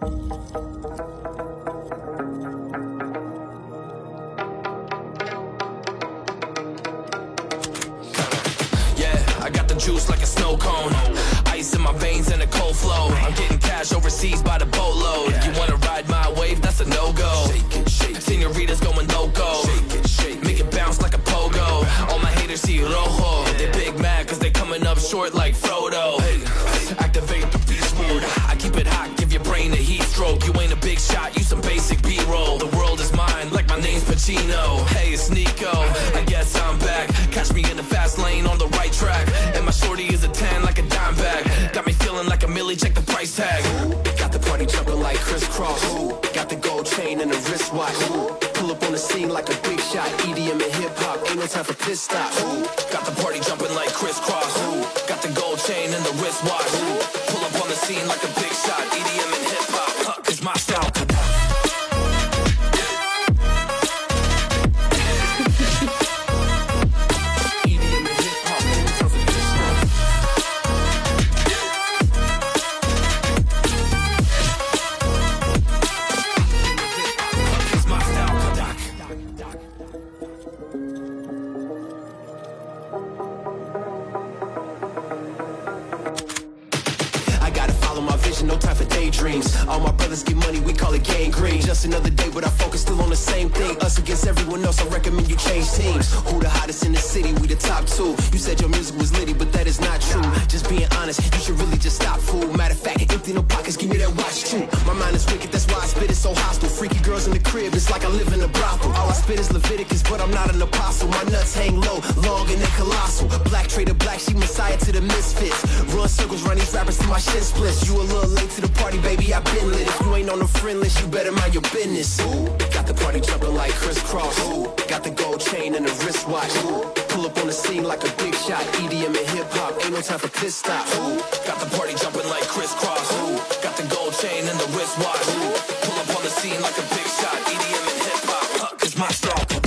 Yeah, I got the juice like a snow cone. Ice in my veins and a cold flow. I'm getting cash overseas by the boatload. You wanna ride my wave? That's a no go. Senoritas going loco. Make it bounce like a pogo. All my haters see rojo. They big mad cause they coming up short like Pacino. Hey, it's Nico. I guess I'm back. Catch me in the fast lane on the right track. And my shorty is a 10 like a dime bag. Got me feeling like a millie, check the price tag. Got the party jumping like crisscross. Got the gold chain and the wristwatch. Pull up on the scene like a big shot. EDM and hip hop, ain't no time for pit stops. Got the party so hostile. Freaky girls in the crib, it's like I live in a brothel. All I spit is Leviticus, but I'm not an apostle. My nuts hang low, long and they colossal. Black trader, black, she messiah to the misfits. Run circles, run these rappers till my shit splits. You a little late to the party, baby, I been lit. If you ain't on the friend list, you better mind your business. Ooh, got the party jumping like crisscross. Ooh, got the gold chain and the wristwatch. Ooh, pull up on the scene like a big shot. EDM and hip hop, ain't no time for pit stops. Ooh, Got the party jumping like crisscross. Got the gold chain and the wristwatch. Pull my style.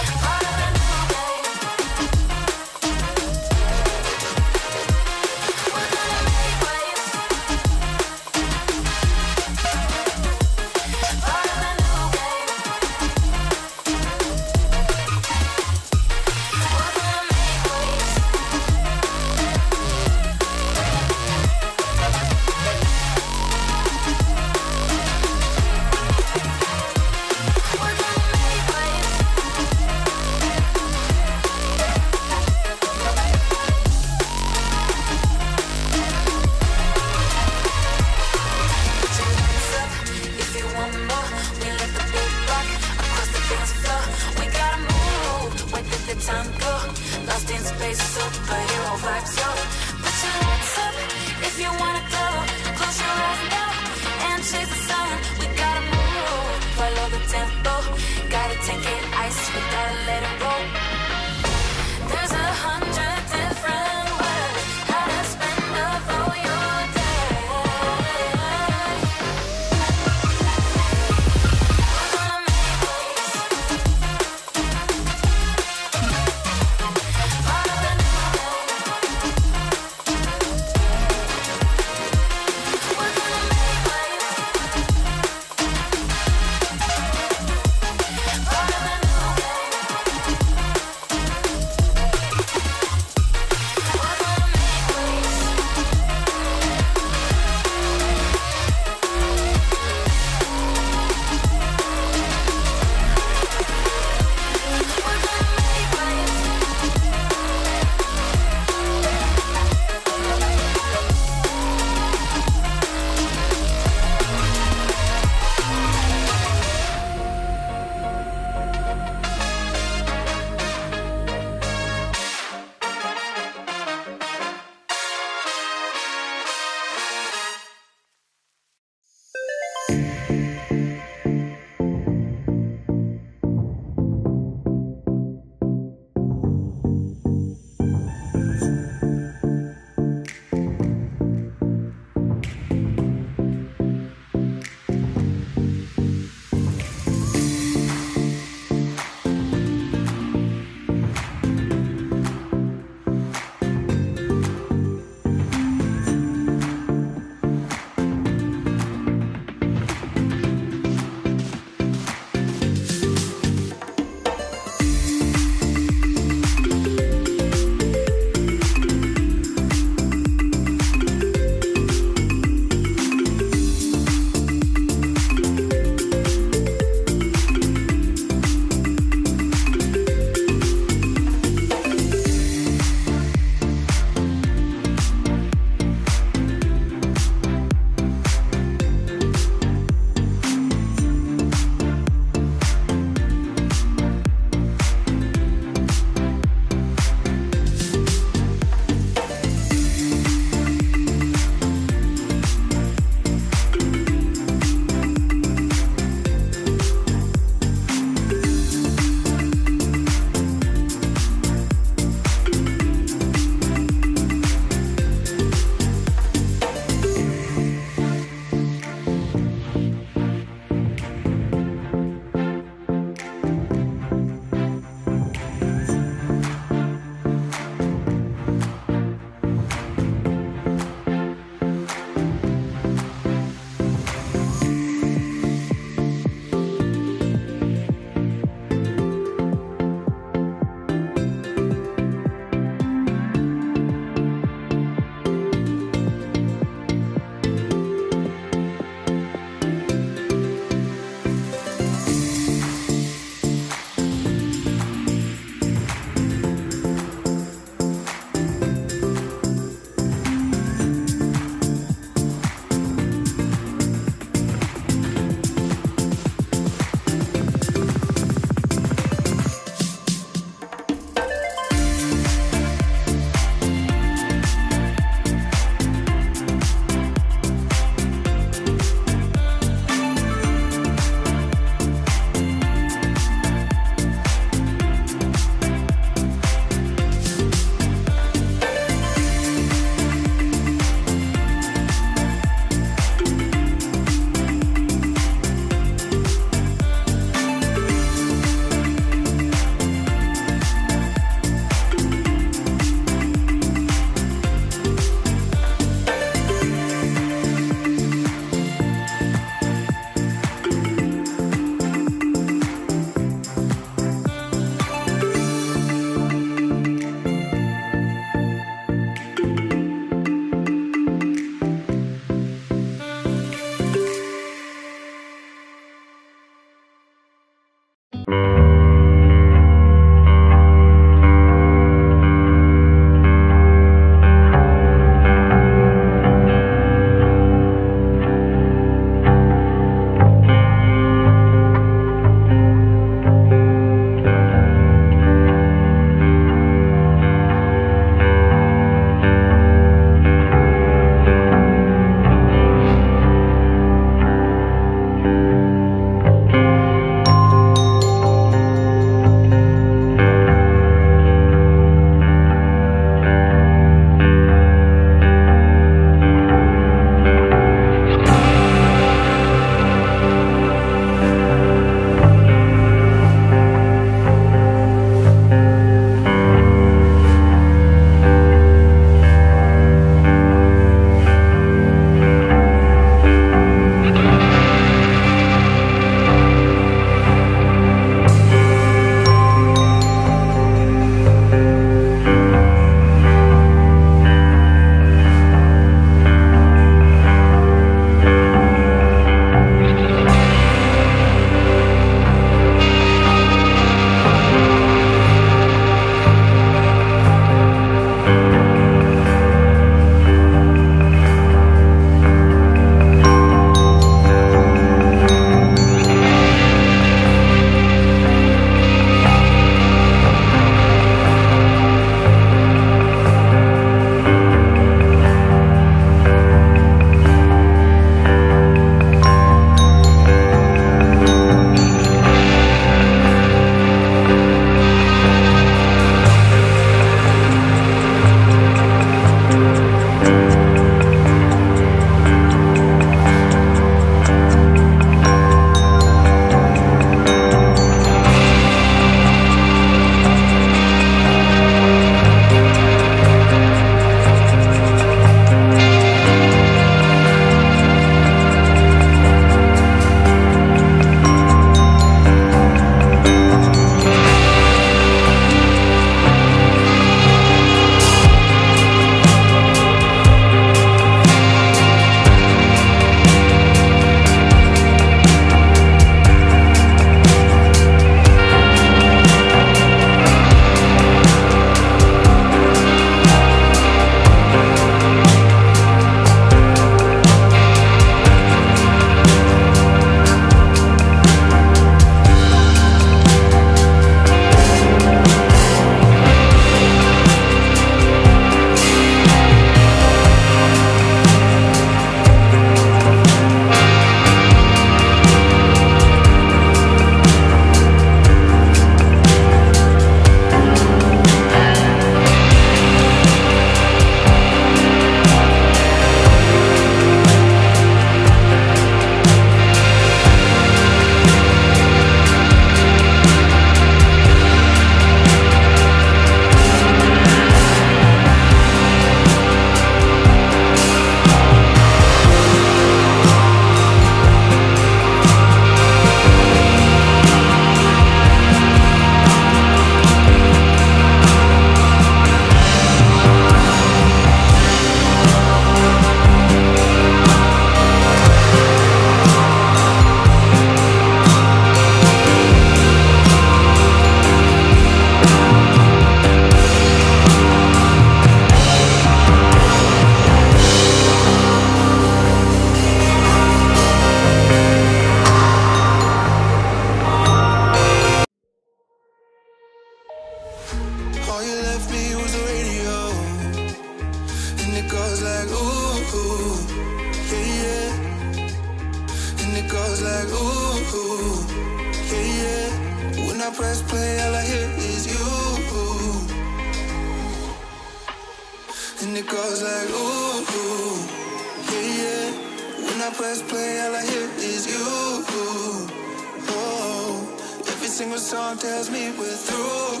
we're through,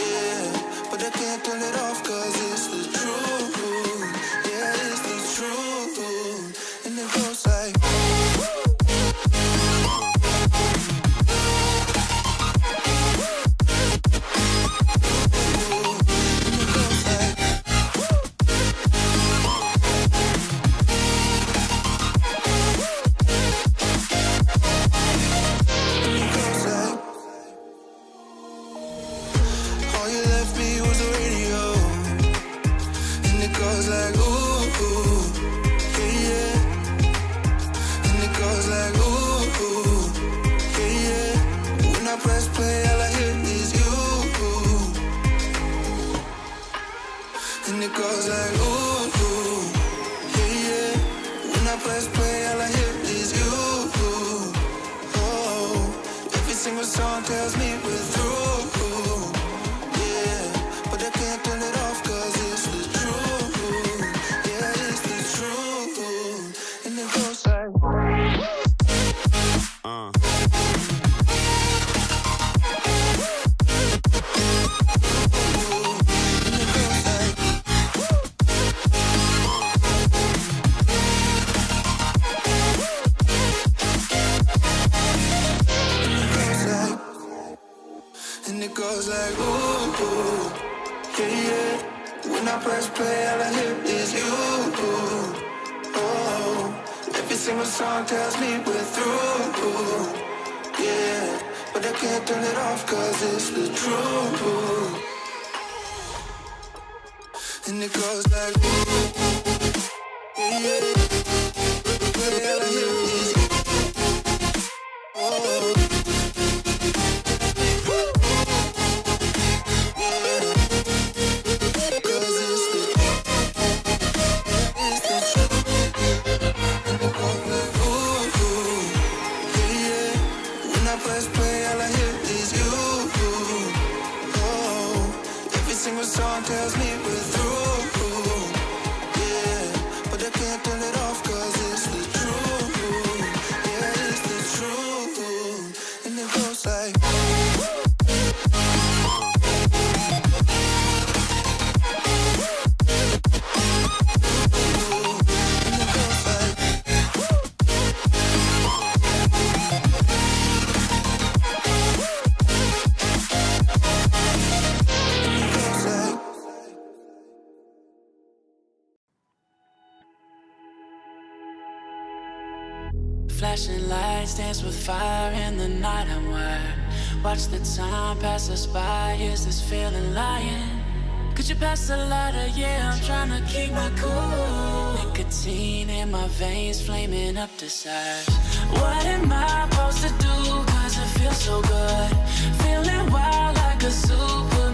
yeah But I can't turn it off cause it's the truth. was like, cause it's the trouble. And it goes like, yeah, yeah. tells me Flashing lights dance with fire in the night I'm wired Watch the time pass us by, is this feeling lying? Could you pass the lighter? Yeah, I'm trying to keep my cool Nicotine in my veins, flaming up desires What am I supposed to do? Cause it feels so good Feeling wild like a super